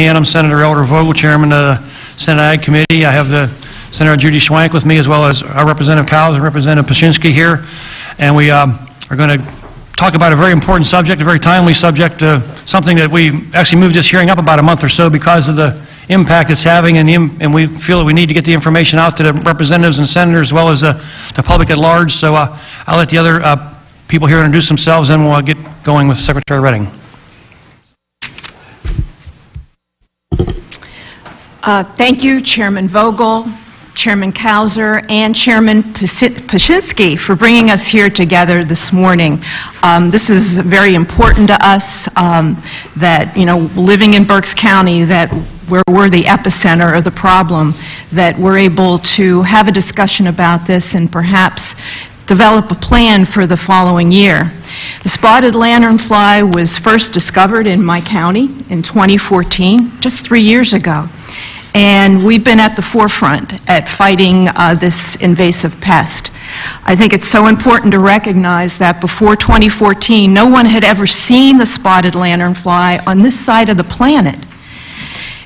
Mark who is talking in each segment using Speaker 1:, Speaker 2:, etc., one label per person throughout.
Speaker 1: hand. I'm Senator Elder Vogel, Chairman of the Senate Ag Committee. I have the Senator Judy Schwank with me, as well as our Representative Causer and Representative Pashinski here. And we um, are going to talk about a very important subject, a very timely subject, uh, something that we actually moved this hearing up about a month or so because of the impact it's having, and and we feel that we need to get the information out to the representatives and senators, as well as the the public at large. So uh, I'll let the other uh, people here introduce themselves, and we'll uh, get going with Secretary Redding.
Speaker 2: Uh, Thank you, Chairman Vogel, Chairman Causer, and Chairman Pashinski for bringing us here together this morning. Um, This is very important to us, um, that, you know, living in Berks County, that where we're the epicenter of the problem, that we're able to have a discussion about this and perhaps develop a plan for the following year. The spotted lanternfly was first discovered in my county in 2014, just three years ago. And we've been at the forefront at fighting uh, this invasive pest. I think it's so important to recognize that before 2014, no one had ever seen the spotted lanternfly on this side of the planet.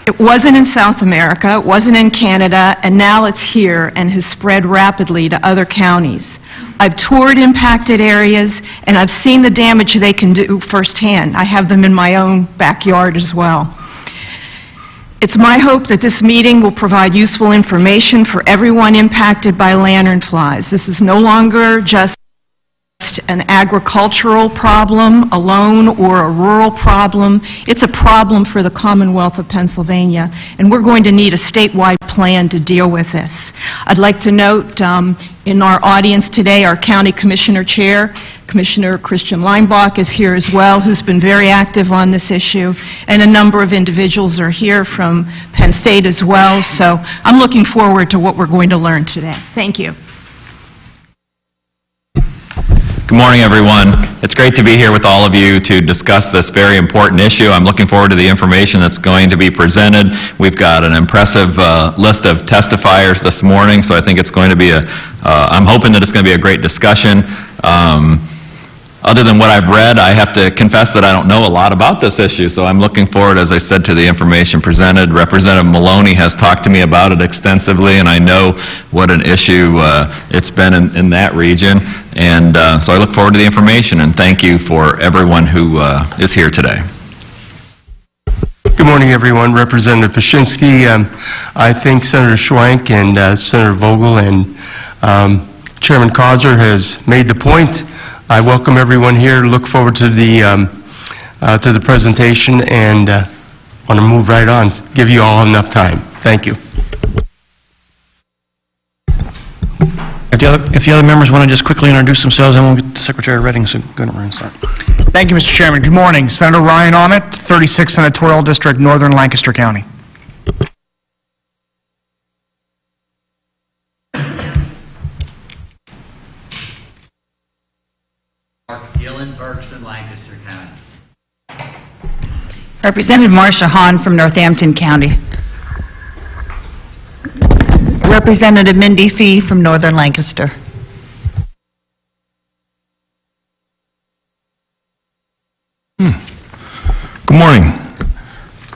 Speaker 2: It wasn't in South America, it wasn't in Canada, and now it's here and has spread rapidly to other counties. I've toured impacted areas, and I've seen the damage they can do firsthand. I have them in my own backyard as well. It's my hope that this meeting will provide useful information for everyone impacted by lanternflies. This is no longer just an agricultural problem alone or a rural problem. It's a problem for the Commonwealth of Pennsylvania, and we're going to need a statewide plan to deal with this. I'd like to note um, in our audience today, our County Commissioner Chair, Commissioner Christian Leinbach is here as well, who's been very active on this issue, and a number of individuals are here from Penn State as well, so I'm looking forward to what we're going to learn today. Thank you.
Speaker 3: Good morning, everyone. It's great to be here with all of you to discuss this very important issue. I'm looking forward to the information that's going to be presented. We've got an impressive uh, list of testifiers this morning, so I think it's going to be a, uh, I'm hoping that it's going to be a great discussion. Um, Other than what I've read, I have to confess that I don't know a lot about this issue, so I'm looking forward, as I said, to the information presented. Representative Maloney has talked to me about it extensively, and I know what an issue uh, it's been in in that region. And uh, so I look forward to the information, and thank you for everyone who uh, is here today.
Speaker 4: Good morning, everyone. Representative Pashinski. Um, I think Senator Schwank and uh, Senator Vogel and um, Chairman Causer has made the point. I welcome everyone here, look forward to the, um, uh, to the presentation, and want to move right on, give you all enough time. Thank you.
Speaker 1: If the other, if the other members want to just quickly introduce themselves, then we'll get to Secretary Redding, so go ahead and start.
Speaker 5: Thank you, Mr. Chairman. Good morning. Senator Ryan Aument, 36th Senatorial District, Northern Lancaster County.
Speaker 6: Representative Marcia Hahn from Northampton County. Representative Mindy Fee from Northern Lancaster.
Speaker 7: Good morning.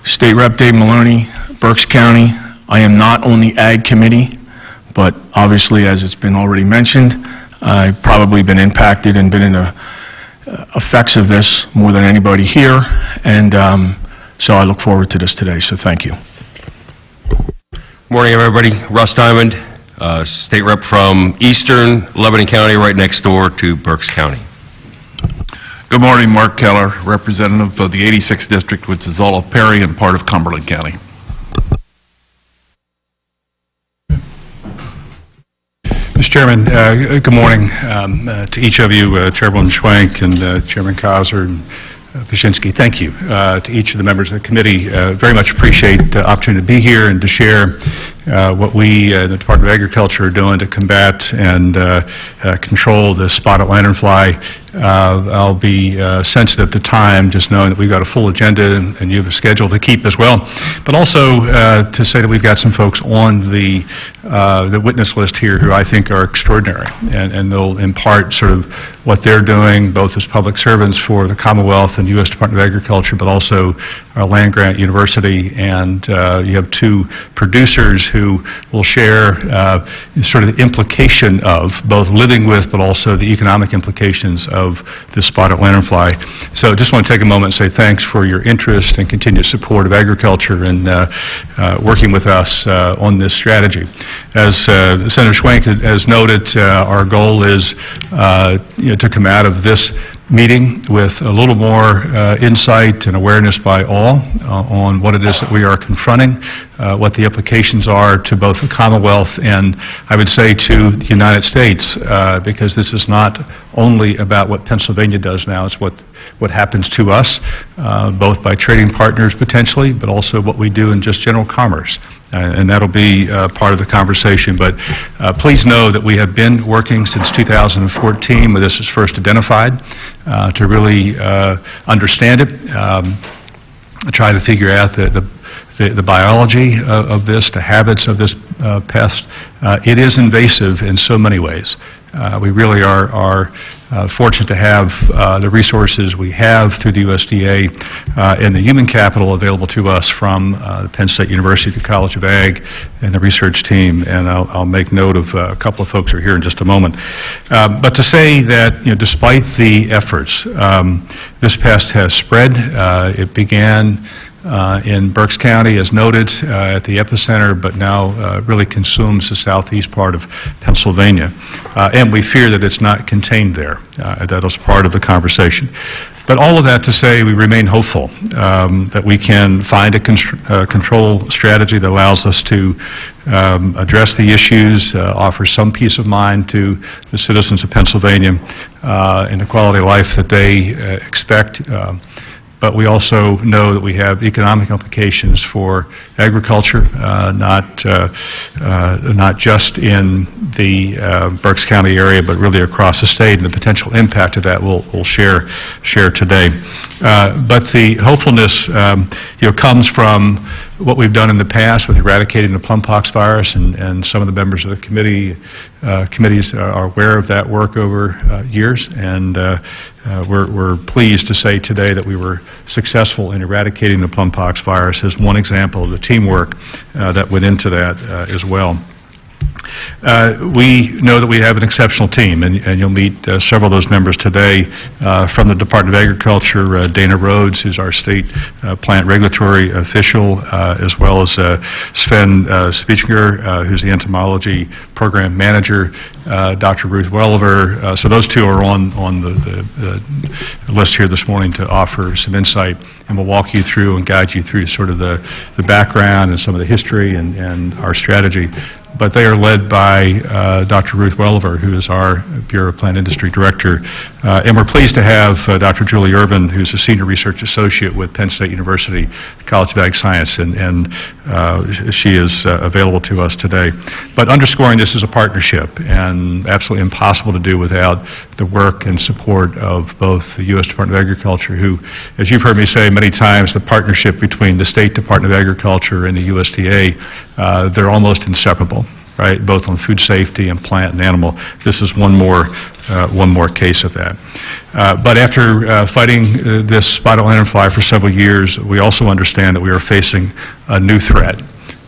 Speaker 7: State Rep Dave Maloney, Berks County. I am not on the Ag Committee, but obviously, as it's been already mentioned, I've probably been impacted and been in uh, effects of this more than anybody here, and um, so I look forward to this today, so thank you.
Speaker 8: Morning, everybody. Russ Diamond, uh, State Rep from Eastern Lebanon County, right next door to Berks County.
Speaker 9: Good morning, Mark Keller, representative of the 86th District, which is all of Perry and part of Cumberland County.
Speaker 10: Mr. Chairman, uh, good morning um, uh, to each of you, uh, Chairwoman Schwank and uh, Chairman Causer and uh, Pashinski. Thank you uh, to each of the members of the committee. Uh, Very much appreciate the opportunity to be here and to share uh, what we, uh, the Department of Agriculture, are doing to combat and uh, uh, control the spotted lanternfly. I'll be sensitive to time, just knowing that we've got a full agenda and and you have a schedule to keep as well. But also to say that we've got some folks on the, the witness list here who I think are extraordinary. And and they'll impart sort of what they're doing, both as public servants for the Commonwealth and U.S. Department of Agriculture, but also our land-grant university, and uh, you have two producers who will share uh, sort of the implication of both living with, but also the economic implications of the spotted lanternfly. So just want to take a moment and say thanks for your interest and continued support of agriculture and uh, uh, working with us uh, on this strategy. As uh, Senator Schwank has noted, uh, our goal is uh, you know, to come out of this meeting with a little more uh, insight and awareness by all uh, on what it is that we are confronting, uh, what the implications are to both the Commonwealth and, I would say, to the United States, uh, because this is not only about what Pennsylvania does now, it's what, what happens to us, uh, both by trading partners potentially, but also what we do in just general commerce. Uh, and that'll be uh, part of the conversation. But uh, please know that we have been working since 2014, when this was first identified, uh, to really uh, understand it, um, try to figure out the, the, the- the biology of, of this, the habits of this uh, pest. Uh, It is invasive in so many ways. Uh, We really are, are uh, fortunate to have uh, the resources we have through the USDA uh, and the human capital available to us from uh, the Penn State University, the College of Ag, and the research team. And I'll, I'll make note of uh, a couple of folks who are here in just a moment. Uh, But to say that, you know, despite the efforts, um, this pest has spread. It began uh, in Berks County, as noted, uh, at the epicenter, but now uh, really consumes the southeast part of Pennsylvania. Uh, And we fear that it's not contained there. Uh, That was part of the conversation. But all of that to say, we remain hopeful um, that we can find a uh, control strategy that allows us to um, address the issues, offer some peace of mind to the citizens of Pennsylvania and the quality of life that they expect. But we also know that we have economic implications for agriculture, uh, not, uh, uh, not just in the uh, Berks County area, but really across the state, and the potential impact of that we'll, we'll share, share today. Uh, But the hopefulness, um, you know, comes from what we've done in the past with eradicating the plum pox virus, and, and some of the members of the committee, uh, committees are are aware of that work over uh, years, and uh, uh, we're, we're pleased to say today that we were successful in eradicating the plum pox virus as one example of the teamwork uh, that went into that uh, as well. Uh, We know that we have an exceptional team, and and you'll meet uh, several of those members today uh, from the Department of Agriculture, uh, Dana Rhodes, who's our state uh, plant regulatory official, uh, as well as Sven uh, Spichiger, who's the entomology program manager, uh, Dr. Ruth Welliver. Uh, So those two are on on the- the list here this morning to offer some insight, and we'll walk you through and guide you through sort of the the background and some of the history and and our strategy but they are led by uh, Dr. Ruth Welliver, who is our Bureau of Plant Industry Director. Uh, And we're pleased to have uh, Dr. Julie Urban, who's a Senior Research Associate with Penn State University College of Ag Science, and- and uh, she is available to us today. But underscoring this is a partnership, and absolutely impossible to do without the work and support of both the U.S. Department of Agriculture, who, as you've heard me say many times, the partnership between the State Department of Agriculture and the USDA, uh, they're almost inseparable, right, both on food safety and plant and animal. This is one more, uh, one more case of that. Uh, But after uh, fighting uh, this spotted lanternfly for several years, we also understand that we are facing a new threat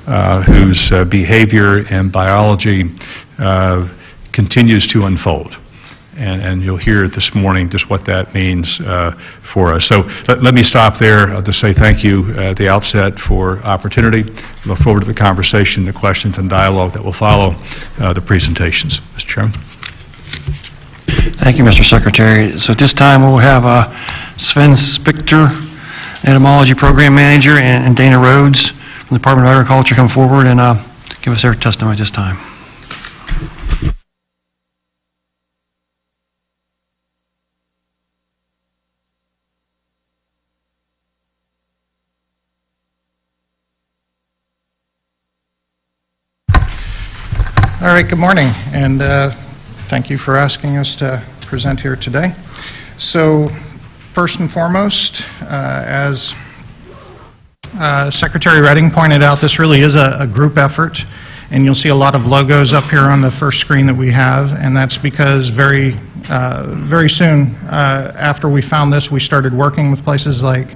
Speaker 10: uh, whose uh, behavior and biology uh, continues to unfold. And, and you'll hear this morning just what that means uh, for us. So let, let me stop there. Just say thank you at the outset for opportunity. Look forward to the conversation, the questions, and dialogue that will follow uh, the presentations. Mr. Chairman?
Speaker 1: Thank you, Mr. Secretary. So at this time, we'll have uh, Sven Spichiger, Entomology Program Manager, and and Dana Rhodes from the Department of Agriculture come forward and uh, give us their testimony at this time.
Speaker 5: Right, good morning, and uh, thank you for asking us to present here today. So, first and foremost, uh, as uh, Secretary Redding pointed out, this really is a a group effort, and you'll see a lot of logos up here on the first screen that we have, and that's because very, uh, very soon uh, after we found this, we started working with places like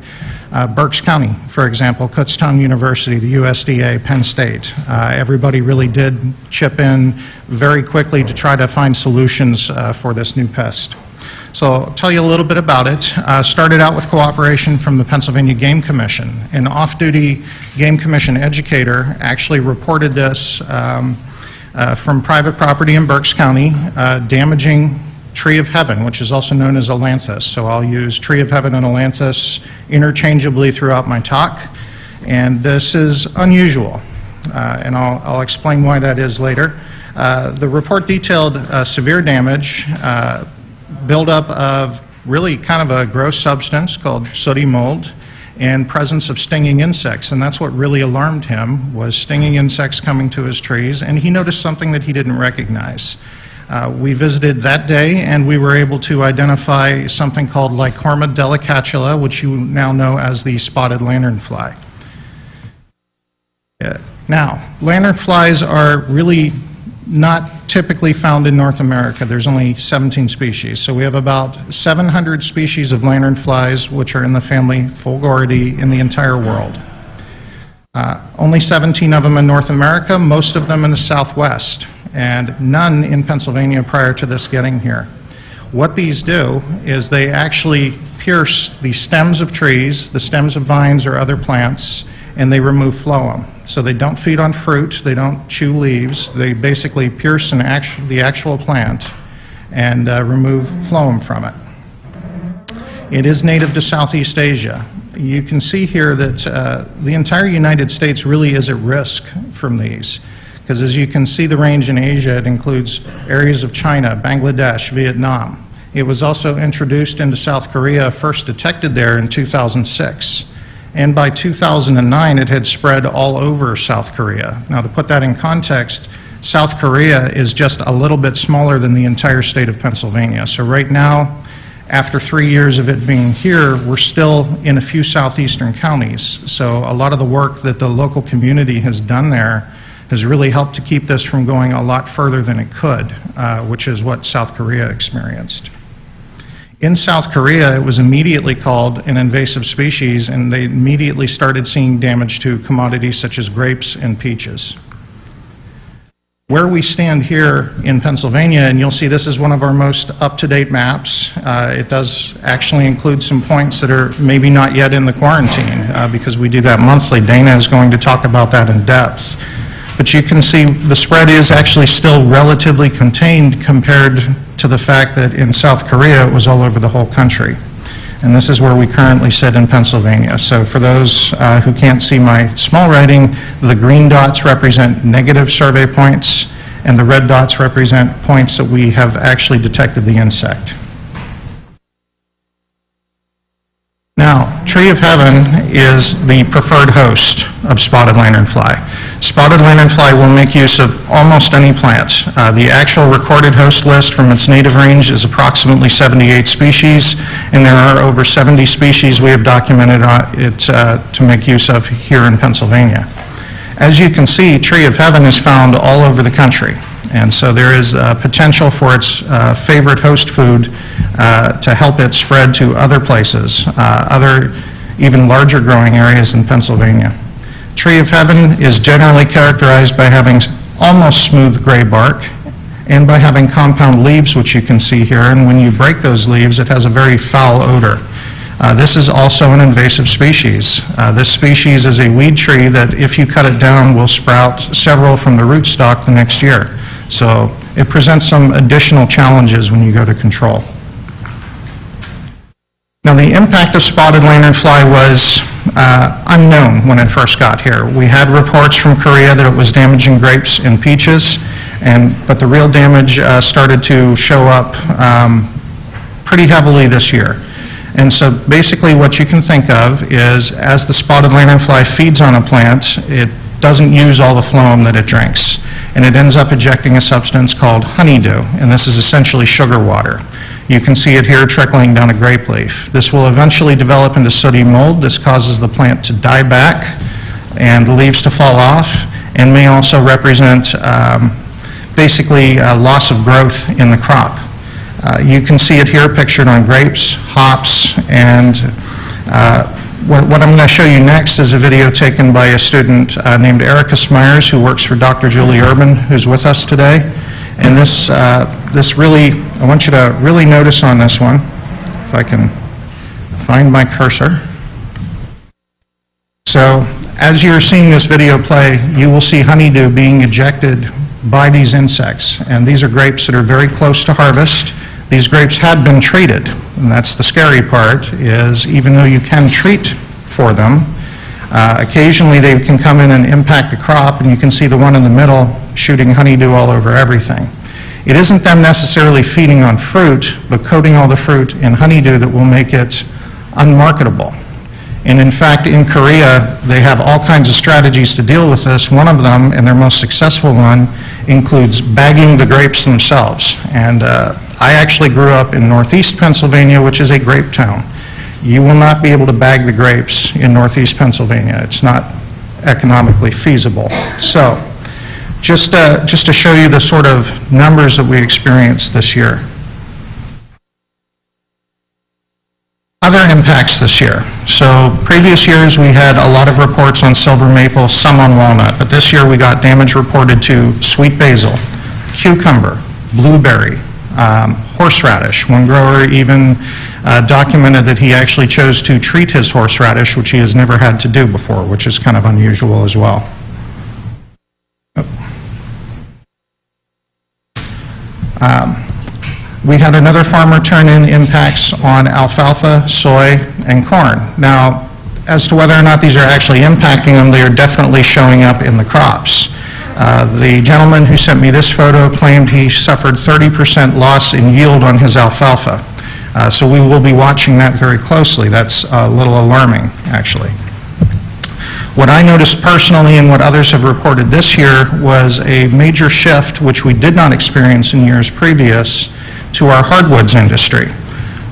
Speaker 5: Uh, Berks County, for example, Kutztown University, the USDA, Penn State. Uh, Everybody really did chip in very quickly to try to find solutions uh, for this new pest. So I'll tell you a little bit about it. Uh, Started out with cooperation from the Pennsylvania Game Commission. An off-duty Game Commission educator actually reported this um, uh, from private property in Berks County, uh, damaging Tree of Heaven, which is also known as Ailanthus. So I'll use Tree of Heaven and Ailanthus interchangeably throughout my talk, and this is unusual, uh, and I'll I'll explain why that is later. Uh, The report detailed uh, severe damage, uh, buildup of really kind of a gross substance called sooty mold, and presence of stinging insects, and that's what really alarmed him, was stinging insects coming to his trees, and he noticed something that he didn't recognize. Uh, We visited that day, and we were able to identify something called Lycorma delicatula, which you now know as the spotted lanternfly. Uh, Now, lanternflies are really not typically found in North America. There's only 17 species. So we have about 700 species of lanternflies, which are in the family Fulgoridae in the entire world. Uh, Only 17 of them in North America, most of them in the Southwest, and none in Pennsylvania prior to this getting here. What these do is they actually pierce the stems of trees, the stems of vines or other plants, and they remove phloem. So they don't feed on fruit, they don't chew leaves, they basically pierce the actual plant and uh, remove phloem from it. It is native to Southeast Asia. You can see here that uh, the entire United States really is at risk from these, because as you can see the range in Asia, it includes areas of China, Bangladesh, Vietnam. It was also introduced into South Korea, first detected there in 2006. And by 2009, it had spread all over South Korea. Now, to put that in context, South Korea is just a little bit smaller than the entire state of Pennsylvania. So right now, after three years of it being here, we're still in a few southeastern counties. So a lot of the work that the local community has done there has really helped to keep this from going a lot further than it could, uh, which is what South Korea experienced. In South Korea, it was immediately called an invasive species, and they immediately started seeing damage to commodities such as grapes and peaches. Where we stand here in Pennsylvania, and you'll see this is one of our most up-to-date maps. Uh, It does actually include some points that are maybe not yet in the quarantine, uh, because we do that monthly. Dana is going to talk about that in depth. But you can see the spread is actually still relatively contained compared to the fact that in South Korea, it was all over the whole country. And this is where we currently sit in Pennsylvania. So for those uh, who can't see my small writing, the green dots represent negative survey points, and the red dots represent points that we have actually detected the insect. Now, Tree of Heaven is the preferred host of spotted lanternfly. Spotted lanternfly will make use of almost any plant. Uh, The actual recorded host list from its native range is approximately 78 species, and there are over 70 species we have documented uh, it uh, to make use of here in Pennsylvania. As you can see, Tree of Heaven is found all over the country, and so there is uh, potential for its uh, favorite host food uh, to help it spread to other places, other, even larger growing areas in Pennsylvania. Tree of Heaven is generally characterized by having almost smooth gray bark and by having compound leaves, which you can see here, and when you break those leaves, it has a very foul odor. Uh, This is also an invasive species. Uh, This species is a weed tree that, if you cut it down, will sprout several from the rootstock the next year. So it presents some additional challenges when you go to control. Now, the impact of spotted lanternfly was uh, unknown when it first got here. We had reports from Korea that it was damaging grapes and peaches, and, but the real damage uh, started to show up um, pretty heavily this year. And so basically what you can think of is as the spotted lanternfly feeds on a plant, it doesn't use all the phloem that it drinks, and it ends up ejecting a substance called honeydew, and this is essentially sugar water. You can see it here trickling down a grape leaf. This will eventually develop into sooty mold. This causes the plant to die back and the leaves to fall off, and may also represent um, basically uh, loss of growth in the crop. Uh, You can see it here pictured on grapes, hops, and uh, What what I'm going to show you next is a video taken by a student uh, named Erica Smyers, who works for Dr. Julie Urban, who's with us today. And this, uh, this really, I want you to really notice on this one, if I can find my cursor. So, as you're seeing this video play, you will see honeydew being ejected by these insects. And these are grapes that are very close to harvest. These grapes had been treated, and that's the scary part, is even though you can treat for them, uh, occasionally they can come in and impact the crop, and you can see the one in the middle shooting honeydew all over everything. It isn't them necessarily feeding on fruit, but coating all the fruit in honeydew that will make it unmarketable. And in fact, in Korea, they have all kinds of strategies to deal with this. One of them, and their most successful one, includes bagging the grapes themselves. And uh, I actually grew up in northeast Pennsylvania, which is a grape town. You will not be able to bag the grapes in northeast Pennsylvania. It's not economically feasible. So, just, uh, just to show you the sort of numbers that we experienced this year. Other impacts this year. So previous years, we had a lot of reports on silver maple, some on walnut, but this year we got damage reported to sweet basil, cucumber, blueberry, um, horseradish. One grower even uh, documented that he actually chose to treat his horseradish, which he has never had to do before, which is kind of unusual as well. Um, we had another farmer turn in impacts on alfalfa, soy, and corn. Now, as to whether or not these are actually impacting them, they are definitely showing up in the crops. Uh, The gentleman who sent me this photo claimed he suffered 30% loss in yield on his alfalfa. Uh, So we will be watching that very closely. That's a little alarming, actually. What I noticed personally and what others have reported this year was a major shift, which we did not experience in years previous, to our hardwoods industry,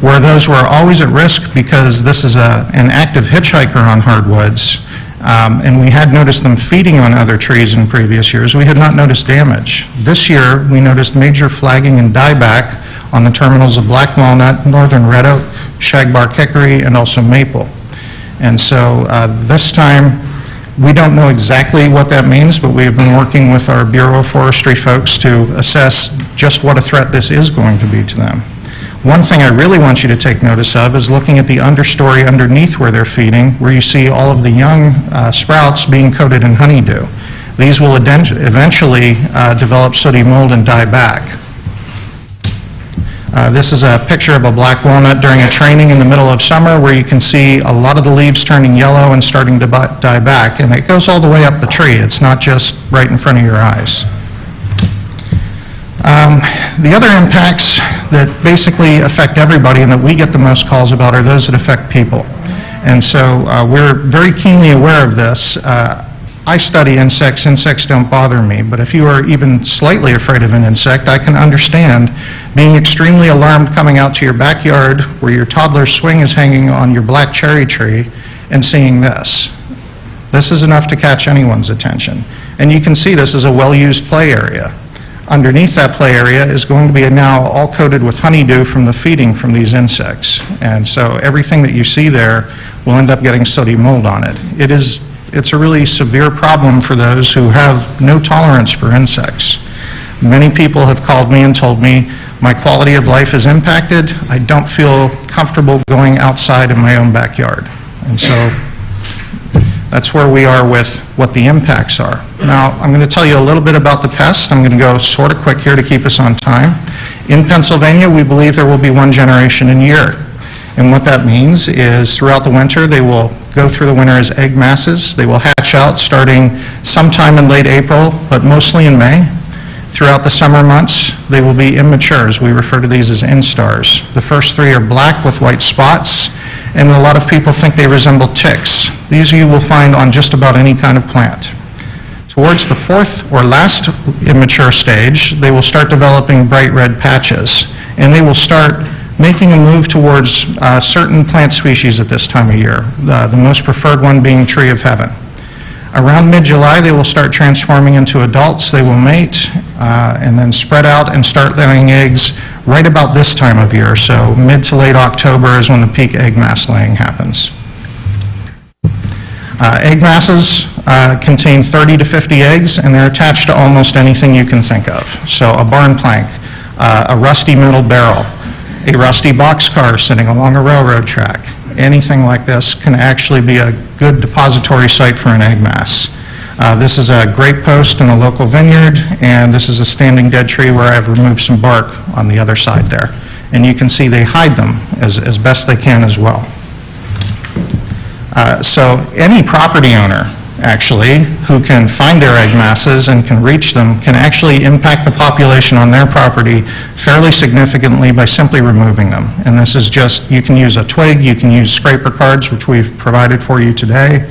Speaker 5: where those were always at risk because this is a, an active hitchhiker on hardwoods, um, and we had noticed them feeding on other trees in previous years. We had not noticed damage. This year, we noticed major flagging and dieback on the terminals of black walnut, northern red oak, shagbark hickory, and also maple. And so uh, this time, we don't know exactly what that means, but we have been working with our Bureau of Forestry folks to assess just what a threat this is going to be to them. One thing I really want you to take notice of is looking at the understory underneath where they're feeding, where you see all of the young uh, sprouts being coated in honeydew. These will eventually uh, develop sooty mold and die back. Uh, This is a picture of a black walnut during a training in the middle of summer where you can see a lot of the leaves turning yellow and starting to die back. And it goes all the way up the tree. It's not just right in front of your eyes. Um, The other impacts that basically affect everybody and that we get the most calls about are those that affect people. And so uh, we're very keenly aware of this. Uh, I study insects, insects don't bother me, but if you are even slightly afraid of an insect, I can understand being extremely alarmed coming out to your backyard where your toddler's swing is hanging on your black cherry tree and seeing this. This is enough to catch anyone's attention. And you can see this is a well-used play area. Underneath that play area is going to be now all coated with honeydew from the feeding from these insects. And so everything that you see there will end up getting sooty mold on it. It is, it's a really severe problem for those who have no tolerance for insects. Many people have called me and told me, my quality of life is impacted, I don't feel comfortable going outside in my own backyard. And so that's where we are with what the impacts are. Now, I'm going to tell you a little bit about the pests. I'm going to go sort of quick here to keep us on time. In Pennsylvania, we believe there will be one generation in a year. And what that means is throughout the winter, they will go through the winter as egg masses. They will hatch out starting sometime in late April, but mostly in May. Throughout the summer months, they will be immatures. We refer to these as instars. The first three are black with white spots, and a lot of people think they resemble ticks. These you will find on just about any kind of plant. Towards the fourth or last immature stage, they will start developing bright red patches, and they will start making a move towards uh, certain plant species at this time of year, uh, the most preferred one being tree of heaven. Around mid-July, they will start transforming into adults, they will mate, uh, and then spread out and start laying eggs right about this time of year. So mid to late October is when the peak egg mass laying happens. Uh, Egg masses uh, contain 30 to 50 eggs, and they're attached to almost anything you can think of. So a barn plank, uh, a rusty metal barrel, a rusty boxcar sitting along a railroad track, anything like this can actually be a good depository site for an egg mass. Uh, This is a grape post in a local vineyard, and this is a standing dead tree where I've removed some bark on the other side there. And you can see they hide them as as best they can as well. Uh, So any property owner, actually, who can find their egg masses and can reach them, can actually impact the population on their property fairly significantly by simply removing them. And this is just, you can use a twig, you can use scraper cards, which we've provided for you today,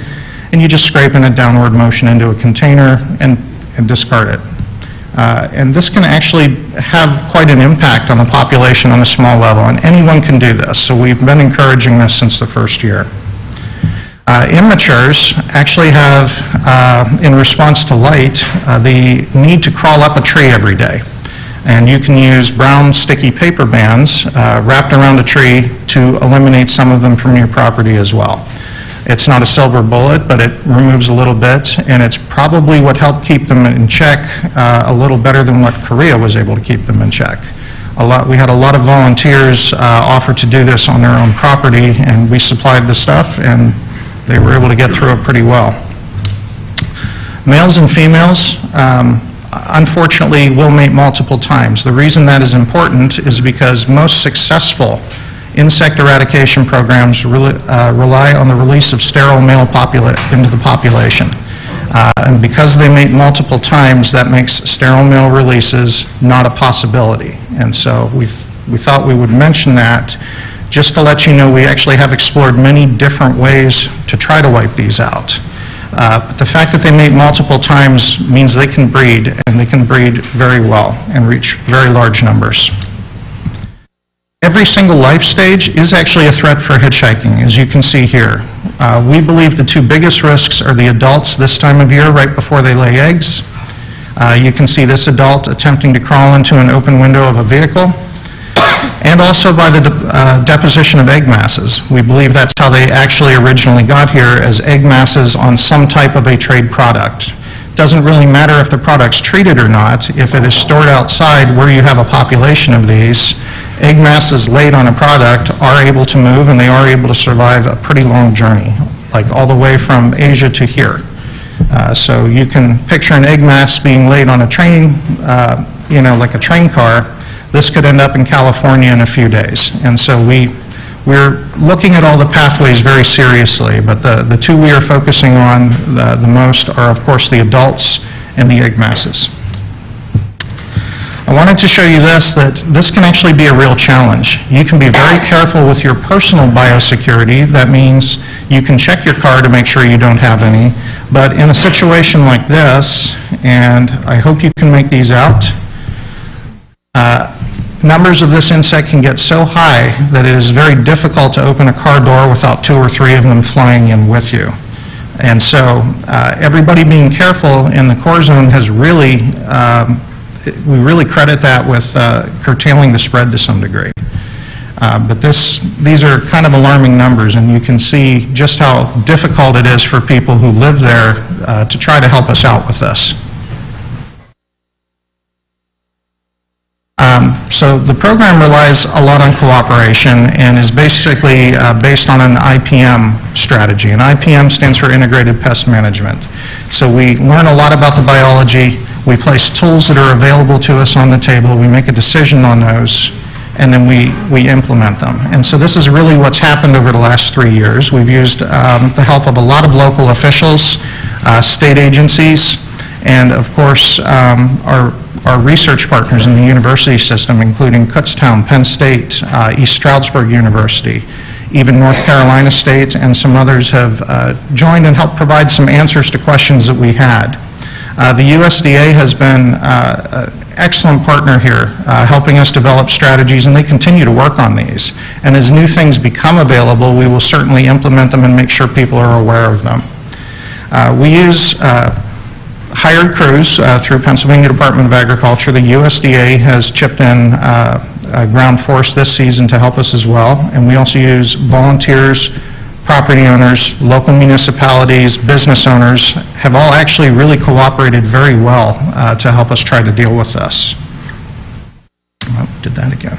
Speaker 5: and you just scrape in a downward motion into a container and and discard it. Uh, And this can actually have quite an impact on the population on a small level, and anyone can do this. So we've been encouraging this since the first year. Uh, Immatures actually have, uh, in response to light, uh, the need to crawl up a tree every day. And you can use brown sticky paper bands uh, wrapped around a tree to eliminate some of them from your property as well. It's not a silver bullet, but it removes a little bit, and it's probably what helped keep them in check uh, a little better than what Korea was able to keep them in check. A lot, we had a lot of volunteers uh, offer to do this on their own property, and we supplied the stuff, and they were able to get through it pretty well. Males and females, um, unfortunately, will mate multiple times. The reason that is important is because most successful insect eradication programs rely uh, rely on the release of sterile male into the population. Uh, And because they mate multiple times, that makes sterile male releases not a possibility. And so we we thought we would mention that, just to let you know, we actually have explored many different ways to try to wipe these out. Uh, But the fact that they mate multiple times means they can breed, and they can breed very well and reach very large numbers. Every single life stage is actually a threat for hitchhiking, as you can see here. Uh, We believe the two biggest risks are the adults this time of year, right before they lay eggs. Uh, You can see this adult attempting to crawl into an open window of a vehicle, and also by the de- uh, deposition of egg masses. We believe that's how they actually originally got here, as egg masses on some type of a trade product. Doesn't really matter if the product's treated or not, if it is stored outside where you have a population of these, egg masses laid on a product are able to move, and they are able to survive a pretty long journey, like all the way from Asia to here. Uh, So you can picture an egg mass being laid on a train, uh, you know, like a train car. This could end up in California in a few days. And so we, we're looking at all the pathways very seriously, but the, the two we are focusing on the the most are, of course, the adults and the egg masses. I wanted to show you this, that this can actually be a real challenge. You can be very careful with your personal biosecurity. That means you can check your car to make sure you don't have any. But in a situation like this, and I hope you can make these out, uh, numbers of this insect can get so high that it is very difficult to open a car door without two or three of them flying in with you. And so, uh, everybody being careful in the core zone has really, um, we really credit that with uh, curtailing the spread to some degree. Uh, But this, these are kind of alarming numbers, and you can see just how difficult it is for people who live there uh, to try to help us out with this. Um, So the program relies a lot on cooperation and is basically uh, based on an IPM strategy. And IPM stands for Integrated Pest Management. So we learn a lot about the biology, we place tools that are available to us on the table, we make a decision on those, and then we, we implement them. And so this is really what's happened over the last three years. We've used um, the help of a lot of local officials, uh, state agencies, and of course, um, our, our research partners in the university system, including Kutztown, Penn State, uh, East Stroudsburg University, even North Carolina State, and some others have uh, joined and helped provide some answers to questions that we had. Uh, The USDA has been uh, an excellent partner here, uh, helping us develop strategies, and they continue to work on these. And as new things become available, we will certainly implement them and make sure people are aware of them. Uh, We use hired crews uh, through Pennsylvania Department of Agriculture. The USDA has chipped in uh, ground force this season to help us as well, and we also use volunteers, property owners, local municipalities, business owners have all actually really cooperated very well uh, to help us try to deal with this. Oh, Did that again.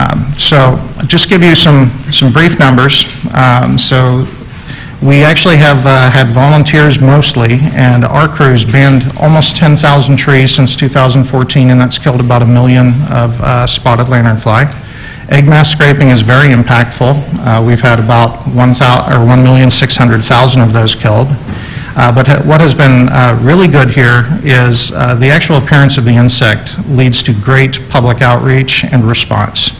Speaker 5: Um, So just give you some, some brief numbers. Um, So we actually have uh, had volunteers mostly, and our crew's banned almost 10,000 trees since 2014, and that's killed about a million of uh, spotted lanternfly. Egg mass scraping is very impactful. Uh, We've had about 1,000, or 1,600,000 of those killed. Uh, But ha- what has been uh, really good here is uh, the actual appearance of the insect leads to great public outreach and response.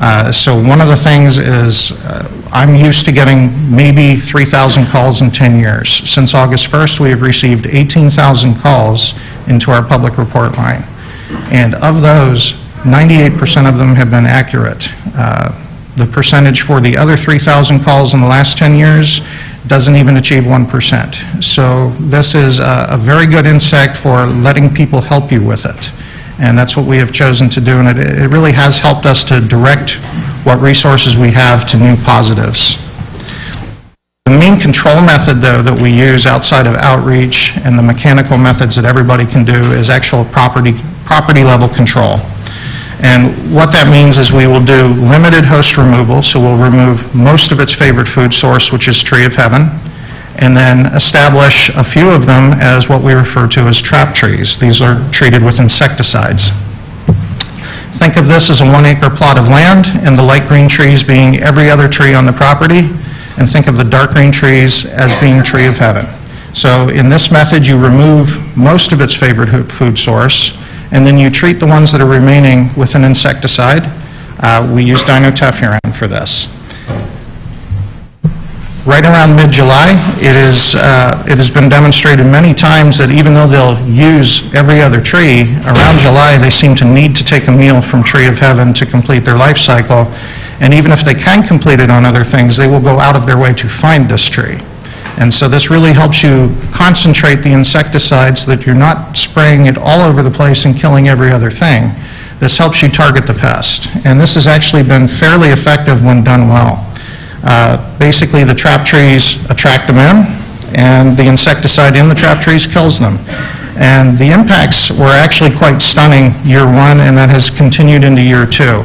Speaker 5: Uh, So one of the things is, uh, I'm used to getting maybe 3,000 calls in 10 years. Since August 1st, we have received 18,000 calls into our public report line. And of those, 98% of them have been accurate. Uh, The percentage for the other 3,000 calls in the last 10 years doesn't even achieve 1%. So this is a a very good insect for letting people help you with it. And that's what we have chosen to do, and it it really has helped us to direct what resources we have to new positives. The main control method, though, that we use outside of outreach and the mechanical methods that everybody can do is actual property, property-level control. And what that means is we will do limited host removal, so we'll remove most of its favorite food source, which is tree of heaven, and then establish a few of them as what we refer to as trap trees. These are treated with insecticides. Think of this as a one-acre plot of land, and the light green trees being every other tree on the property, and think of the dark green trees as being tree of heaven. So in this method, you remove most of its favorite food source, and then you treat the ones that are remaining with an insecticide. Uh, We use dinotefuran for this. Right around mid-July, it is, uh, it has been demonstrated many times that even though they'll use every other tree, around July, they seem to need to take a meal from Tree of Heaven to complete their life cycle. And even if they can complete it on other things, they will go out of their way to find this tree. And so this really helps you concentrate the insecticide so that you're not spraying it all over the place and killing every other thing. This helps you target the pest. And this has actually been fairly effective when done well. Uh, Basically, the trap trees attract them in, and the insecticide in the trap trees kills them. And the impacts were actually quite stunning year one, and that has continued into year two.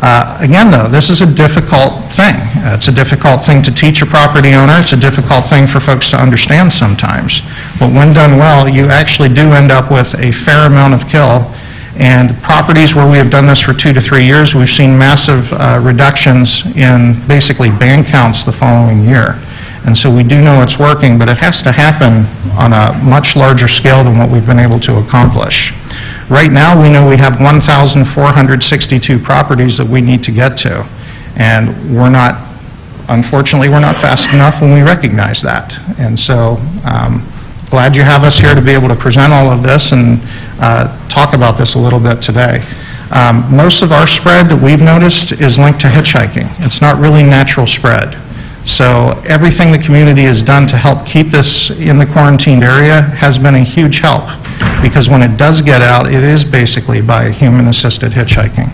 Speaker 5: Uh, Again, though, this is a difficult thing. Uh, It's a difficult thing to teach a property owner, it's a difficult thing for folks to understand sometimes. But when done well, you actually do end up with a fair amount of kill, and properties where we have done this for two to three years, we've seen massive uh, reductions in basically band counts the following year. And so we do know it's working, but it has to happen on a much larger scale than what we've been able to accomplish. Right now, we know we have 1,462 properties that we need to get to, and we're not, unfortunately, we're not fast enough when we recognize that. And so, um, glad you have us here to be able to present all of this and talk about this a little bit today. Um, Most of our spread that we've noticed is linked to hitchhiking. It's not really natural spread. So everything the community has done to help keep this in the quarantined area has been a huge help, because when it does get out, it is basically by human-assisted hitchhiking.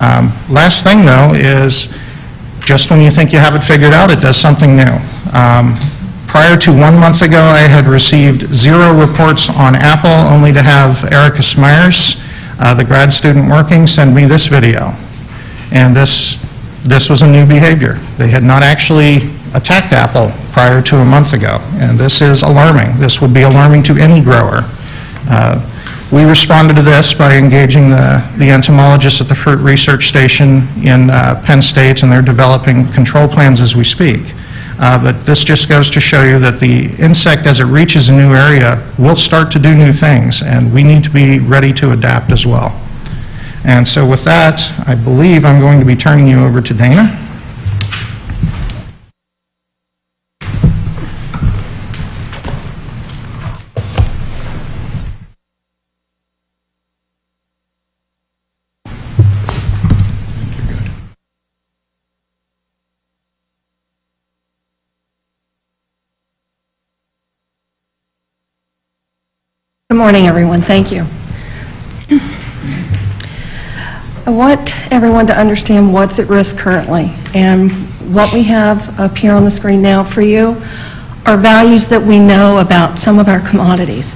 Speaker 5: Um, Last thing, though, is just when you think you have it figured out, it does something new. Um, Prior to one month ago, I had received zero reports on Apple, only to have Erica Smyers, uh, the grad student working, send me this video. And this, this was a new behavior. They had not actually attacked Apple prior to a month ago, and this is alarming. This would be alarming to any grower. Uh, We responded to this by engaging the the entomologists at the Fruit Research Station in uh, Penn State, and they're developing control plans as we speak. Uh, But this just goes to show you that the insect, as it reaches a new area, will start to do new things, and we need to be ready to adapt as well. And so with that, I believe I'm going to be turning you over to Dana.
Speaker 11: Morning, everyone. Thank you. I want everyone to understand what's at risk currently, and what we have up here on the screen now for you are values that we know about some of our commodities.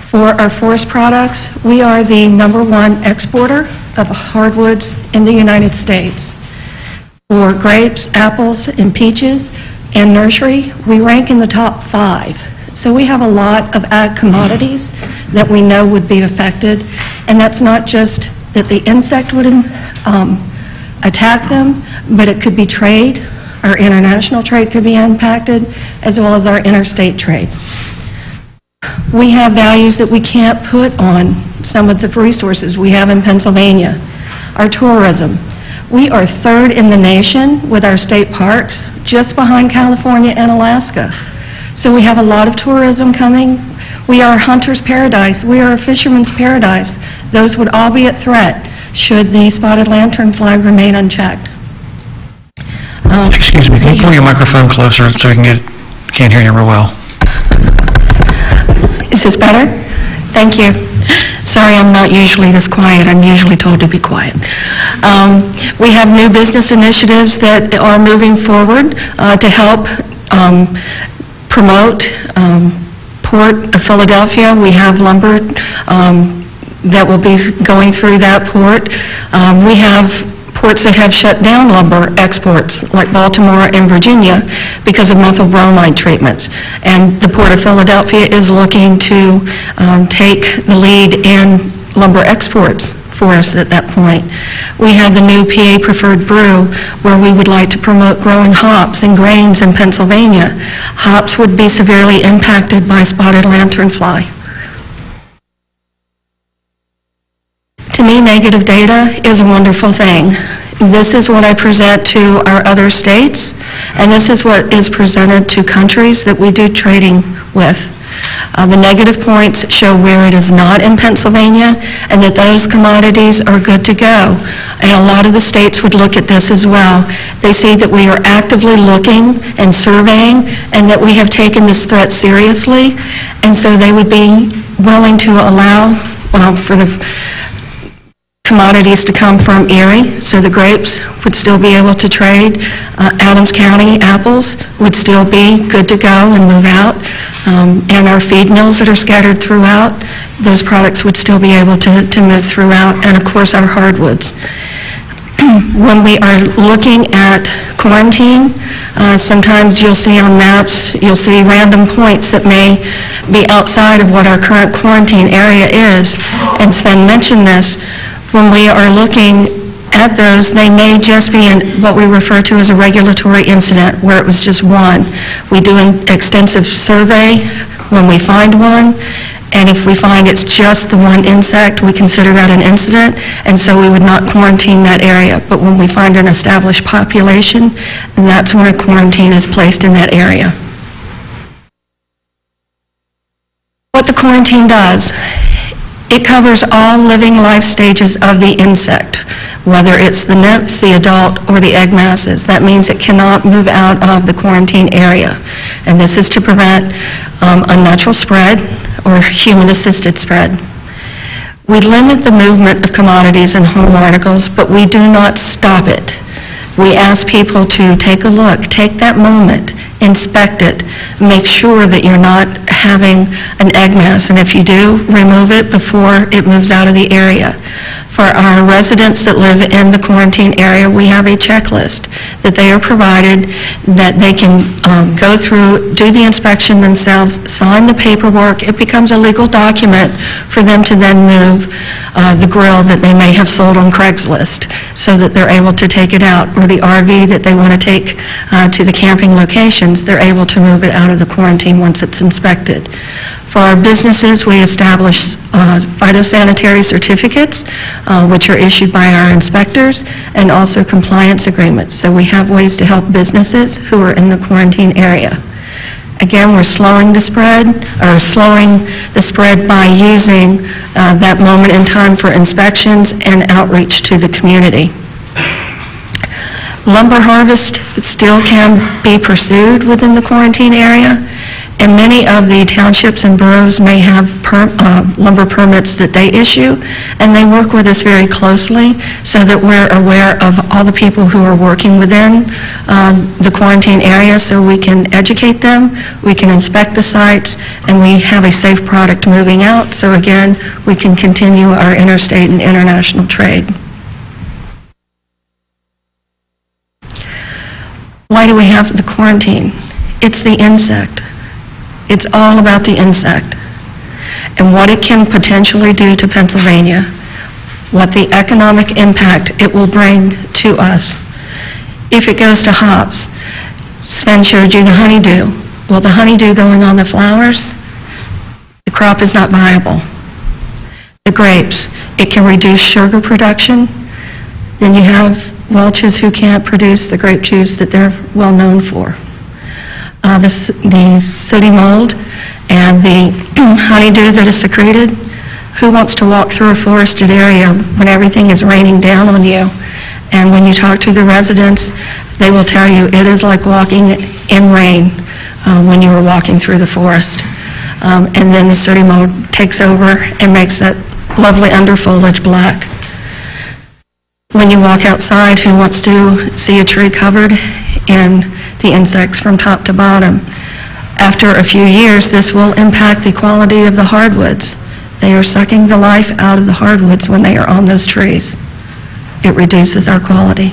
Speaker 11: For our forest products, we are the number one exporter of hardwoods in the United States. For grapes, apples, and peaches, and nursery, we rank in the top five. So we have a lot of ag commodities that we know would be affected, and that's not just that the insect would um, attack them, but it could be trade, our international trade could be impacted, as well as our interstate trade. We have values that we can't put on some of the resources we have in Pennsylvania. Our tourism. We are third in the nation with our state parks, just behind California and Alaska. So we have a lot of tourism coming. We are a hunter's paradise. We are a fisherman's paradise. Those would all be at threat should the spotted lanternfly remain unchecked. Um,
Speaker 1: Excuse me, can you pull your microphone closer so we can get, can't hear you real well?
Speaker 11: Is this better? Thank you. Sorry, I'm not usually this quiet. I'm usually told to be quiet. Um, We have new business initiatives that are moving forward uh, to help um, promote um, Port of Philadelphia. We have lumber um, that will be going through that port. Um, We have ports that have shut down lumber exports, like Baltimore and Virginia, because of methyl bromide treatments. And the Port of Philadelphia is looking to um, take the lead in lumber exports for us at that point. We have the new PA Preferred Brew, where we would like to promote growing hops and grains in Pennsylvania. Hops would be severely impacted by spotted lanternfly. To me, negative data is a wonderful thing. This is what I present to our other states, and this is what is presented to countries that we do trading with. Uh, The negative points show where it is not in Pennsylvania, and that those commodities are good to go. And a lot of the states would look at this as well. They see that we are actively looking and surveying, and that we have taken this threat seriously, and so they would be willing to allow um, for the commodities to come from Erie, so the grapes would still be able to trade. Uh, Adams County apples would still be good to go and move out. Um, And our feed mills that are scattered throughout, those products would still be able to to move throughout, and of course, our hardwoods. When we are looking at quarantine, uh, sometimes you'll see on maps, you'll see random points that may be outside of what our current quarantine area is. And Sven mentioned this, when we are looking at those, they may just be in what we refer to as a regulatory incident, where it was just one. We do an extensive survey when we find one, and if we find it's just the one insect, we consider that an incident, and so we would not quarantine that area. But when we find an established population, then that's when a quarantine is placed in that area. What the quarantine does, it covers all living life stages of the insect, whether it's the nymphs, the adult, or the egg masses. That means it cannot move out of the quarantine area. And this is to prevent um, unnatural spread or human-assisted spread. We limit the movement of commodities and home articles, but we do not stop it. We ask people to take a look, take that moment, inspect it, make sure that you're not having an egg mass, and if you do, remove it before it moves out of the area. For our residents that live in the quarantine area, we have a checklist that they are provided, that they can um, go through, do the inspection themselves, sign the paperwork. It becomes a legal document for them to then move uh, the grill that they may have sold on Craigslist, so that they're able to take it out, or the RV that they want to take uh, to the camping locations, they're able to move it out of the quarantine once it's inspected. For our businesses, we establish uh, phytosanitary certificates, uh, which are issued by our inspectors, and also compliance agreements. So we have ways to help businesses who are in the quarantine area. Again, we're slowing the spread, or slowing the spread by using uh, that moment in time for inspections and outreach to the community. Lumber harvest still can be pursued within the quarantine area. And many of the townships and boroughs may have per- uh, lumber permits that they issue, and they work with us very closely so that we're aware of all the people who are working within um, the quarantine area, so we can educate them, we can inspect the sites, and we have a safe product moving out, so again, we can continue our interstate and international trade. Why do we have the quarantine? It's the insect. It's all about the insect and what it can potentially do to Pennsylvania, what the economic impact it will bring to us. If it goes to hops, Sven showed you the honeydew. Well, the honeydew going on the flowers, the crop is not viable. The grapes, it can reduce sugar production. Then you have Welch's who can't produce the grape juice that they're well-known for. Uh, The the sooty mold and the honeydew that is secreted, who wants to walk through a forested area when everything is raining down on you? And when you talk to the residents, they will tell you it is like walking in rain uh, when you are walking through the forest. Um, And then the sooty mold takes over and makes that lovely underfoliage black. When you walk outside, who wants to see a tree covered in the insects from top to bottom? After a few years, this will impact the quality of the hardwoods. They are sucking the life out of the hardwoods when they are on those trees. It reduces our quality.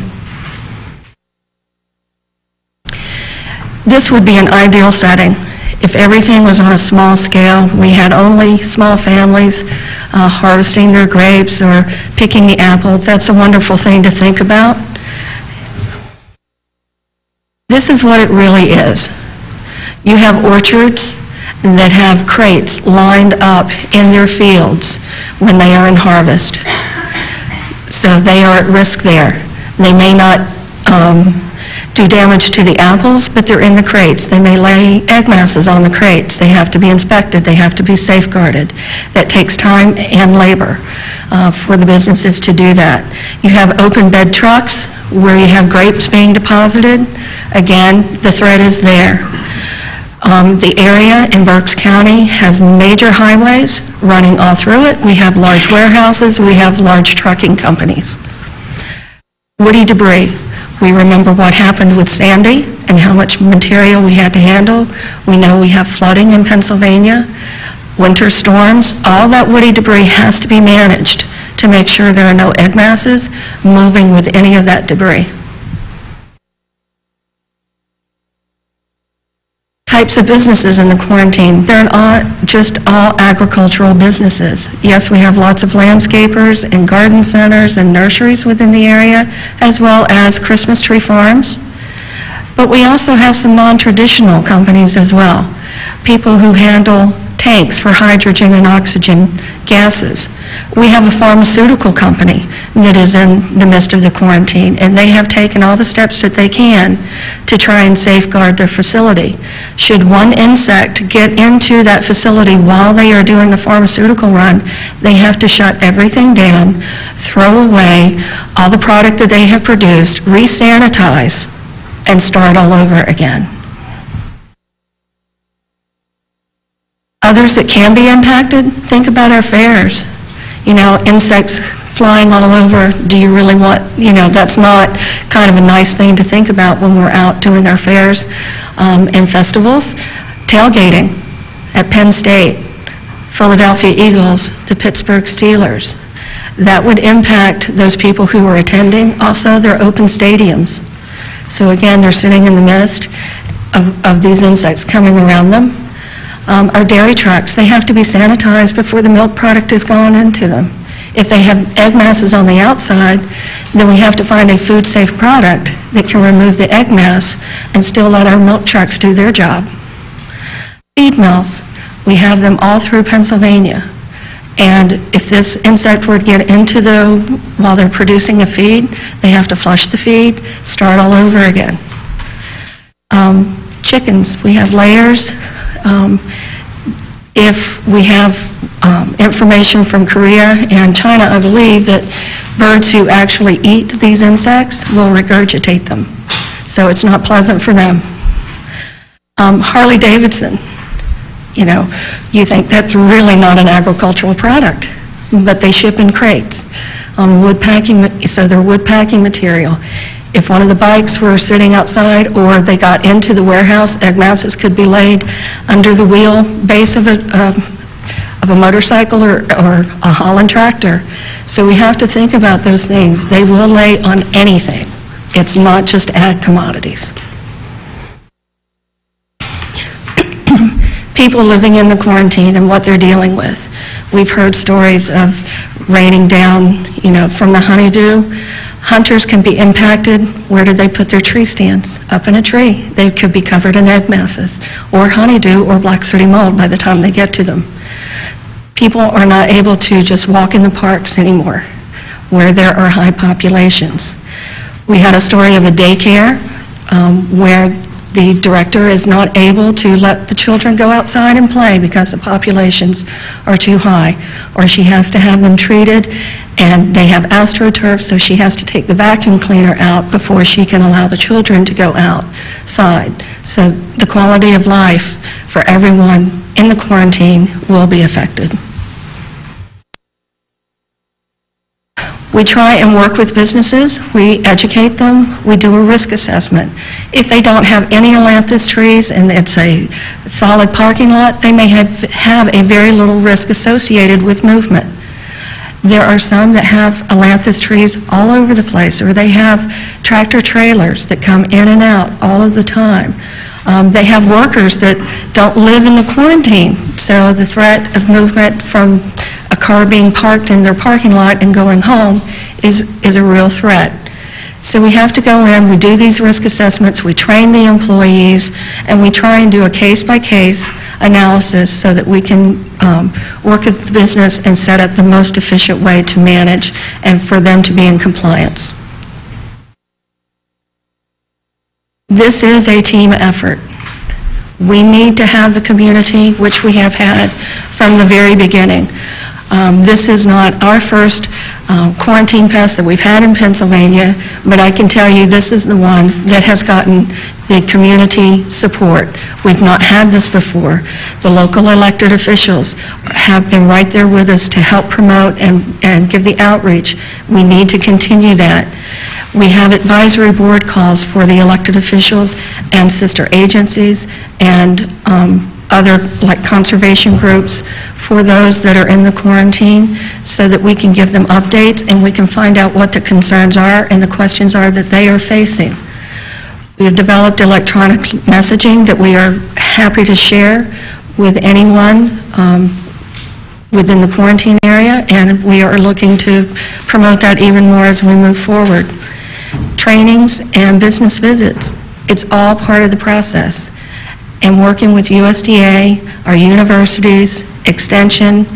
Speaker 11: This would be an ideal setting. If everything was on a small scale, we had only small families uh, harvesting their grapes or picking the apples, that's a wonderful thing to think about. This is what it really is. You have orchards that have crates lined up in their fields when they are in harvest. So they are at risk there. They may not um, do damage to the apples, but they're in the crates. They may lay egg masses on the crates. They have to be inspected, they have to be safeguarded. That takes time and labor uh, for the businesses to do that. You have open bed trucks where you have grapes being deposited. Again, the threat is there. Um, The area in Berks County has major highways running all through it. We have large warehouses, we have large trucking companies. Woody debris. We remember what happened with Sandy and how much material we had to handle. We know we have flooding in Pennsylvania, winter storms. All that woody debris has to be managed to make sure there are no egg masses moving with any of that debris. Types of businesses in the quarantine. They're not just all agricultural businesses. Yes, we have lots of landscapers and garden centers and nurseries within the area, as well as Christmas tree farms. But we also have some non-traditional companies as well. People who handle tanks for hydrogen and oxygen gases. We have a pharmaceutical company that is in the midst of the quarantine, and they have taken all the steps that they can to try and safeguard their facility. Should one insect get into that facility while they are doing the pharmaceutical run, they have to shut everything down, throw away all the product that they have produced, re-sanitize, and start all over again. Others that can be impacted, think about our fairs. You know, insects flying all over, do you really want, you know, that's not kind of a nice thing to think about when we're out doing our fairs um, and festivals. Tailgating at Penn State, Philadelphia Eagles, the Pittsburgh Steelers. That would impact those people who are attending. Also, they're open stadiums. So again, they're sitting in the midst of, of these insects coming around them. Um, Our dairy trucks, they have to be sanitized before the milk product is gone into them. If they have egg masses on the outside, then we have to find a food-safe product that can remove the egg mass and still let our milk trucks do their job. Feed mills, we have them all through Pennsylvania. And if this insect were to get into the, while they're producing a feed, they have to flush the feed, start all over again. Um, Chickens, we have layers. Um, If we have um, information from Korea and China, I believe that birds who actually eat these insects will regurgitate them. So it's not pleasant for them. Um, Harley Davidson, you know, you think that's really not an agricultural product, but they ship in crates on wood packing, so they're wood packing material. If one of the bikes were sitting outside or they got into the warehouse, egg masses could be laid under the wheel base of a, um, of a motorcycle or, or a Holland tractor. So we have to think about those things. They will lay on anything. It's not just ag commodities. People living in the quarantine and what they're dealing with. We've heard stories of raining down, you know, from the honeydew. Hunters can be impacted. Where do they put their tree stands? Up in a tree. They could be covered in egg masses, or honeydew, or black sooty mold by the time they get to them people are not able to just walk in the parks anymore where there are high populations. We had a story of a daycare um, where the director is not able to let the children go outside and play because the populations are too high, or she has to have them treated, and they have astroturf, so she has to take the vacuum cleaner out before she can allow the children to go outside. So the quality of life for everyone in the quarantine will be affected. We try and work with businesses, we educate them, we do a risk assessment. If they don't have any ailanthus trees and it's a solid parking lot, they may have, have a very little risk associated with movement. There are some that have ailanthus trees all over the place, or they have tractor trailers that come in and out all of the time. Um, They have workers that don't live in the quarantine, so the threat of movement from a car being parked in their parking lot and going home is, is a real threat. So we have to go in, we do these risk assessments, we train the employees, and we try and do a case-by-case analysis so that we can um, work with the business and set up the most efficient way to manage and for them to be in compliance. This is a team effort. We need to have the community, which we have had from the very beginning. Um, This is not our first um, quarantine pest that we've had in Pennsylvania, but I can tell you, this is the one that has gotten the community support. We've not had this before. The local elected officials have been right there with us to help promote and and give the outreach. We need to continue that. We have advisory board calls for the elected officials and sister agencies and um, other, like conservation groups, for those that are in the quarantine, so that we can give them updates and we can find out what the concerns are and the questions are that they are facing. We have developed electronic messaging that we are happy to share with anyone um, within the quarantine area, and we are looking to promote that even more as we move forward. Trainings and business visits, it's all part of the process. And working with USDA, our universities, Extension,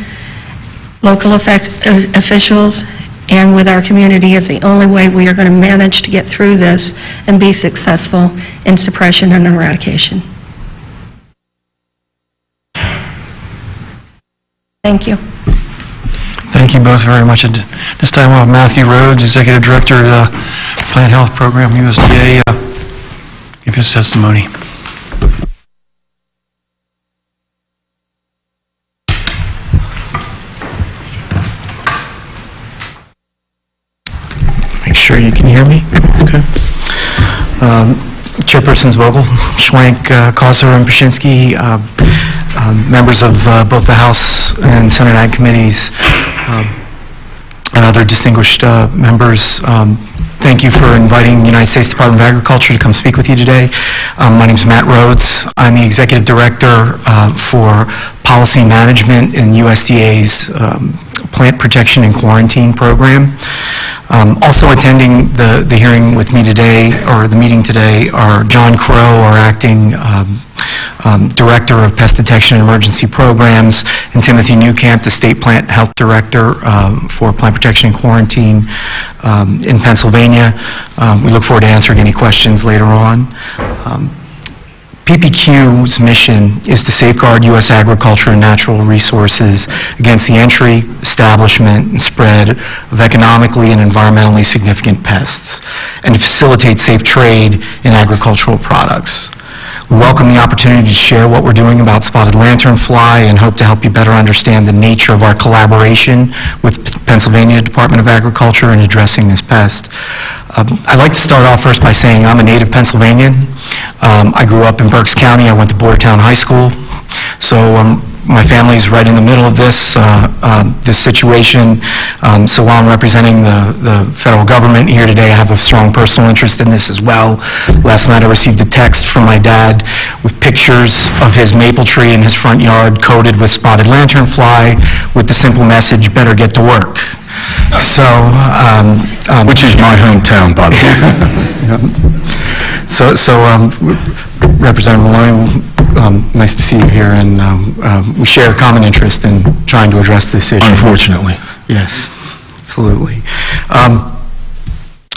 Speaker 11: local effect- uh, officials, and with our community is the only way we are going to manage to get through this and be successful in suppression and eradication. Thank you.
Speaker 12: Thank you both very much. This time, we'll have Matthew Rhodes, Executive Director of the Plant Health Program, USDA, uh, give his testimony. Make sure you can hear me. Okay. Um, Chairpersons Vogel, Schwank, uh, Causer, and Pashinski, uh, um, members of uh, both the House and Senate Ag Committees, um, and other distinguished uh, members. Um, Thank you for inviting the United States Department of Agriculture to come speak with you today. Um, My is Matt Rhodes. I'm the Executive Director uh, for Policy Management in USDA's um, Plant Protection and Quarantine Program. Um, Also attending the the hearing with me today, or the meeting today, are John Crow, our Acting um, um, Director of Pest Detection and Emergency Programs, and Timothy Newcamp, the State Plant Health Director um, for Plant Protection and Quarantine um, in Pennsylvania. Um, We look forward to answering any questions later on. PPQ's mission is to safeguard U.S. agriculture and natural resources against the entry, establishment, and spread of economically and environmentally significant pests, and to facilitate safe trade in agricultural products. We welcome the opportunity to share what we're doing about spotted lanternfly and hope to help you better understand the nature of our collaboration with Pennsylvania Department of Agriculture in addressing this pest. Um, I'd like to start off first by saying I'm a native Pennsylvanian. Um, I grew up in Berks County. I went to Boyertown High School. So um, my family's right in the middle of this, uh, um, this situation. Um, So while I'm representing the, the federal government here today, I have a strong personal interest in this as well. Last night, I received a text from my dad with pictures of his maple tree in his front yard coated with spotted lanternfly with the simple message, "Better get to work." So... um, um,
Speaker 7: Which is my hometown, by the way.
Speaker 12: So, so um, Representative Maloney, um, nice to see you here, and um, um, we share a common interest in trying to address this issue.
Speaker 7: Unfortunately.
Speaker 12: Yes, absolutely.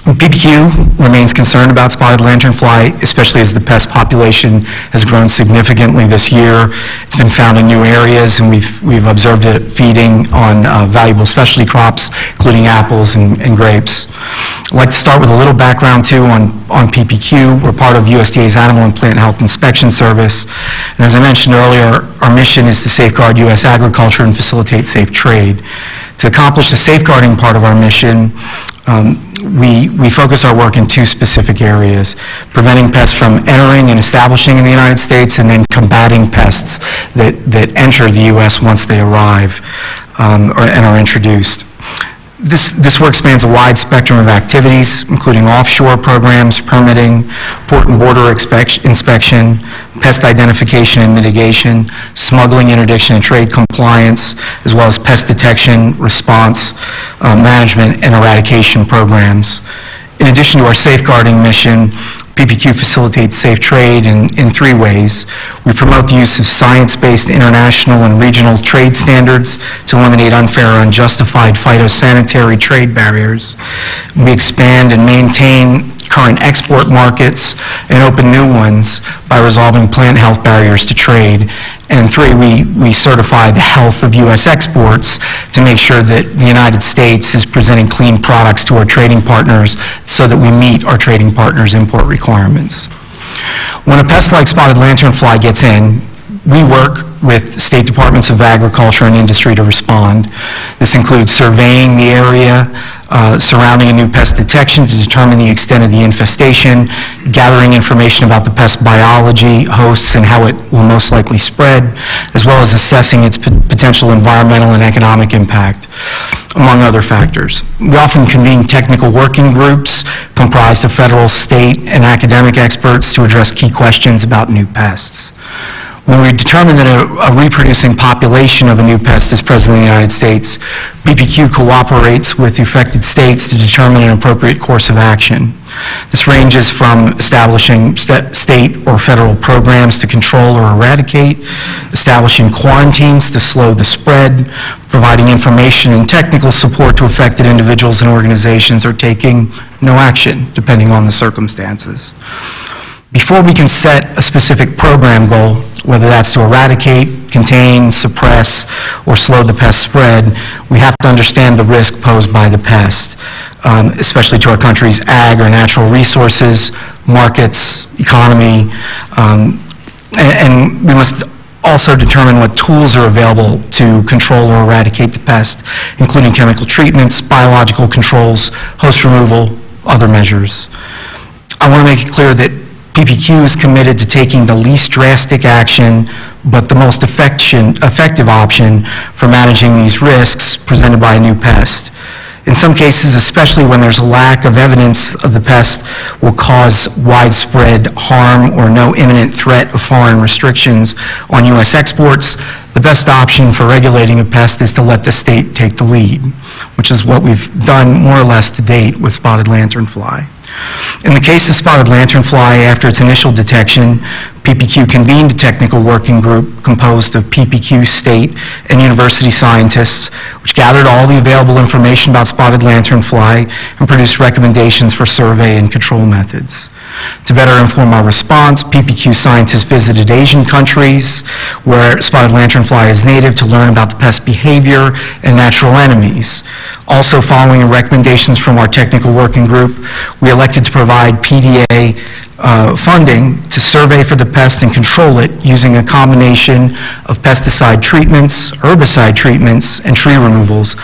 Speaker 12: PPQ remains concerned about spotted lanternfly, especially as the pest population has grown significantly this year. It's been found in new areas, and we've, we've observed it feeding on uh, valuable specialty crops, including apples and and grapes. I'd like to start with a little background, too, on, on PPQ. We're part of USDA's Animal and Plant Health Inspection Service, and as I mentioned earlier, our mission is to safeguard U.S. agriculture and facilitate safe trade. To accomplish the safeguarding part of our mission, um, we, we focus our work in two specific areas, preventing pests from entering and establishing in the United States, and then combating pests that, that enter the U.S. once they arrive um, or, and are introduced. This, this work spans a wide spectrum of activities, including offshore programs, permitting, port and border inspection, pest identification and mitigation, smuggling, interdiction, and trade compliance, as well as pest detection, response, uh, management, and eradication programs. In addition to our safeguarding mission, PPQ facilitates safe trade in, in three ways. We promote the use of science-based international and regional trade standards to eliminate unfair or unjustified phytosanitary trade barriers. We expand and maintain current export markets and open new ones by resolving plant health barriers to trade. And three, we, we certify the health of U.S. exports to make sure that the United States is presenting clean products to our trading partners so that we meet our trading partners' import requirements. When a pest like spotted lanternfly gets in, we work with state departments of agriculture and industry to respond. This includes surveying the area uh, surrounding a new pest detection to determine the extent of the infestation, gathering information about the pest biology, hosts, and how it will most likely spread, as well as assessing its potential environmental and economic impact, among other factors. We often convene technical working groups comprised of federal, state, and academic experts to address key questions about new pests. When we determine that a a reproducing population of a new pest is present in the United States, PPQ cooperates with the affected states to determine an appropriate course of action. This ranges from establishing sta- state or federal programs to control or eradicate, establishing quarantines to slow the spread, providing information and technical support to affected individuals and organizations, or taking no action, depending on the circumstances. Before we can set a specific program goal, whether that's to eradicate, contain, suppress, or slow the pest spread, we have to understand the risk posed by the pest, um, especially to our country's ag or natural resources, markets, economy, um, a- and we must also determine what tools are available to control or eradicate the pest, including chemical treatments, biological controls, host removal, other measures. I want to make it clear that PPQ is committed to taking the least drastic action, but the most effective option for managing these risks presented by a new pest. In some cases, especially when there's a lack of evidence of the pest will cause widespread harm or no imminent threat of foreign restrictions on U.S. exports, the best option for regulating a pest is to let the state take the lead, which is what we've done more or less to date with spotted lanternfly. In the case of spotted lanternfly, after its initial detection, PPQ convened a technical working group composed of PPQ state and university scientists, which gathered all the available information about spotted lanternfly and produced recommendations for survey and control methods. To better inform our response, PPQ scientists visited Asian countries where spotted lanternfly is native to learn about the pest behavior and natural enemies. Also, following recommendations from our technical working group, we elected to provide PDA uh, funding to survey for the pest and control it using a combination of pesticide treatments, herbicide treatments, and tree removals,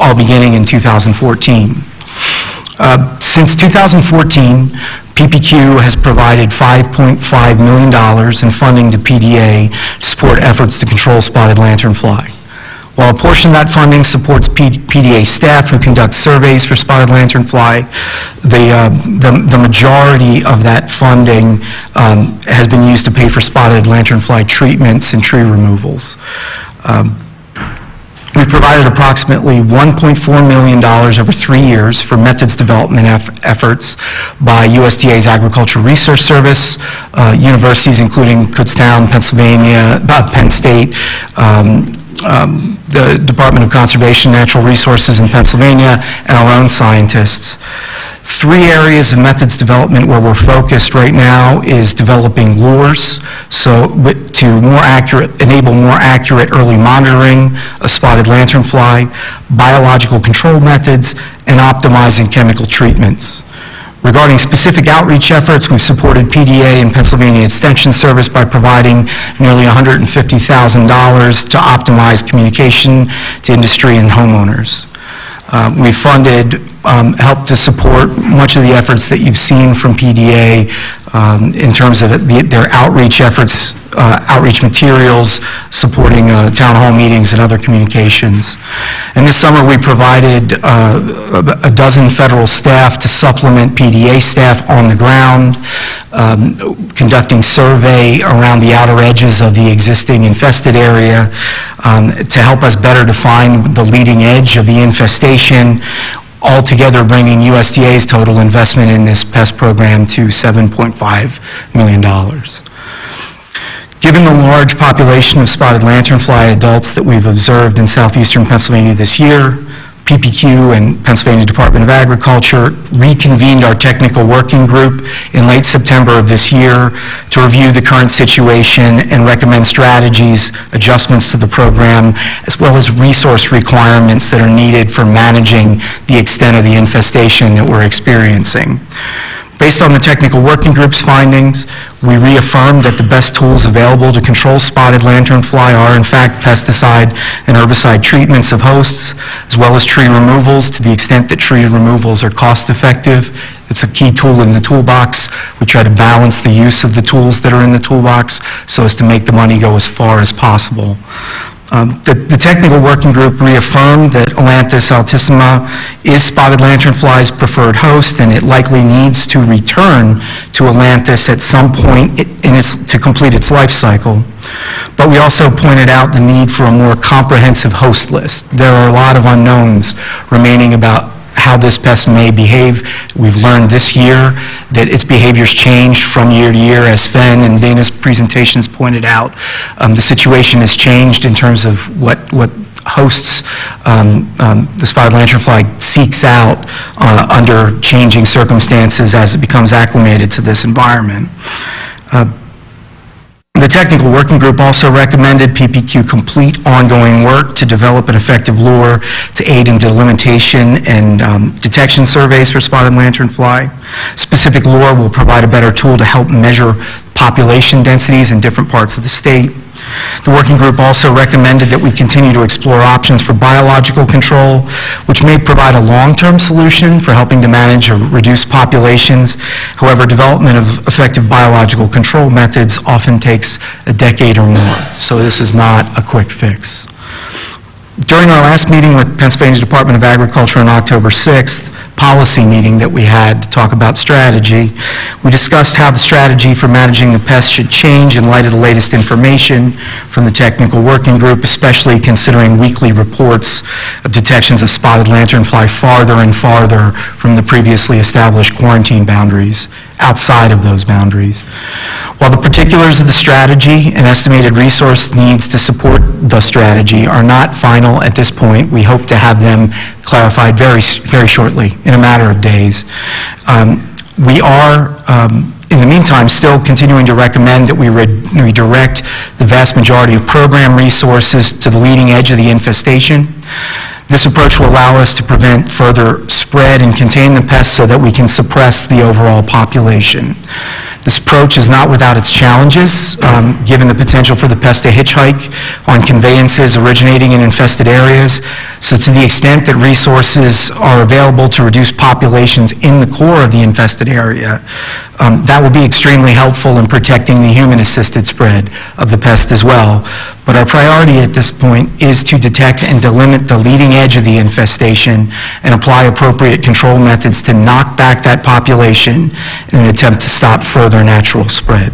Speaker 12: all beginning in 2014. Uh, Since 2014, PPQ has provided $5.5 million in funding to PDA to support efforts to control spotted lanternfly. While a portion of that funding supports PDA staff who conduct surveys for spotted lanternfly, the, uh, the the majority of that funding um, has been used to pay for spotted lanternfly treatments and tree removals. Um, we provided approximately $1.4 million over three years for methods development eff- efforts by USDA's Agricultural Research Service, uh, universities including Kutztown, Pennsylvania, uh, Penn State, um, um, the Department of Conservation Natural Resources in Pennsylvania, and our own scientists. Three areas of methods development where we're focused right now is developing lures, so to more accurate, enable more accurate early monitoring of spotted lanternfly, biological control methods, and optimizing chemical treatments. Regarding specific outreach efforts, we've supported PDA and Pennsylvania Extension Service by providing nearly $150,000 to optimize communication to industry and homeowners. Uh, We funded, um, helped to support much of the efforts that you've seen from PDA um, in terms of the- their outreach efforts, uh, outreach materials, supporting uh, town hall meetings and other communications. And this summer, we provided uh, a a dozen federal staff to supplement PDA staff on the ground, um, conducting survey around the outer edges of the existing infested area um, to help us better define the leading edge of the infestation, altogether bringing USDA's total investment in this pest program to $7.5 million. Given the large population of spotted lanternfly adults that we've observed in southeastern Pennsylvania this year, PPQ and Pennsylvania Department of Agriculture reconvened our technical working group in late September of this year to review the current situation and recommend strategies, adjustments to the program, as well as resource requirements that are needed for managing the extent of the infestation that we're experiencing. Based on the technical working group's findings, we reaffirmed that the best tools available to control spotted lanternfly are in fact pesticide and herbicide treatments of hosts, as well as tree removals to the extent that tree removals are cost-effective. It's a key tool in the toolbox. We try to balance the use of the tools that are in the toolbox so as to make the money go as far as possible. Um, The the technical working group reaffirmed that Ailanthus altissima is spotted lanternfly's preferred host, and it likely needs to return to Atlantis at some point in its, to complete its life cycle. But we also pointed out the need for a more comprehensive host list. There are a lot of unknowns remaining about how this pest may behave. We've learned this year that its behaviors change from year to year, as Sven and Dana's presentations pointed out. Um, The situation has changed in terms of what, what hosts um, um, the spotted lanternfly seeks out uh, under changing circumstances as it becomes acclimated to this environment. Uh, the technical working group also recommended PPQ complete ongoing work to develop an effective lure to aid in delimitation and um, detection surveys for spotted lanternfly. Specific lure will provide a better tool to help measure population densities in different parts of the state. The working group also recommended that we continue to explore options for biological control, which may provide a long-term solution for helping to manage or reduce populations. However, development of effective biological control methods often takes a decade or more, so this is not a quick fix. During our last meeting with Pennsylvania Department of Agriculture on October 6th, policy meeting that we had to talk about strategy, we discussed how the strategy for managing the pest should change in light of the latest information from the technical working group, especially considering weekly reports of detections of spotted lanternfly farther and farther from the previously established quarantine boundaries, outside of those boundaries. While the particulars of the strategy and estimated resource needs to support the strategy are not final at this point, we hope to have them clarified very, very shortly, in a matter of days. Um, We are, um, in the meantime, still continuing to recommend that we re- redirect the vast majority of program resources to the leading edge of the infestation. This approach will allow us to prevent further spread and contain the pests so that we can suppress the overall population. This approach is not without its challenges, um, given the potential for the pest to hitchhike on conveyances originating in infested areas. So to the extent that resources are available to reduce populations in the core of the infested area, um, that will be extremely helpful in protecting the human-assisted spread of the pest as well. But our priority at this point is to detect and delimit the leading edge of the infestation and apply appropriate control methods to knock back that population in an attempt to stop further natural spread.